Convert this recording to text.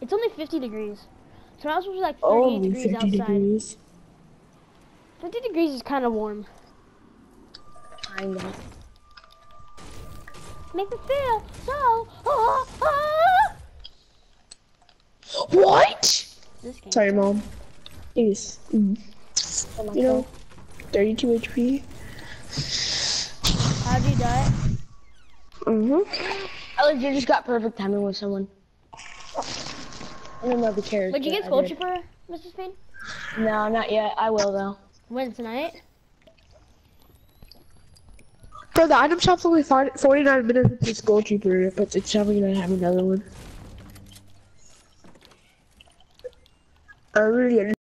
It's only 50 degrees. So now it's supposed to be like 38 Only degrees 50 outside. degrees. 50 degrees is kind of warm. I know. Make me feel so. Ah, ah. What? This game. Sorry, mom. Is mm, you know, 32 HP. How'd you die? Mm-hmm. I legit just got perfect timing with someone. I don't know if he. Would you get I Skull. Trooper, Mr. Speed? No, not yet. I will though. When tonight? Bro, the item shop's only fi- 49 minutes with this gold cheaper, but it's probably gonna have another one. I really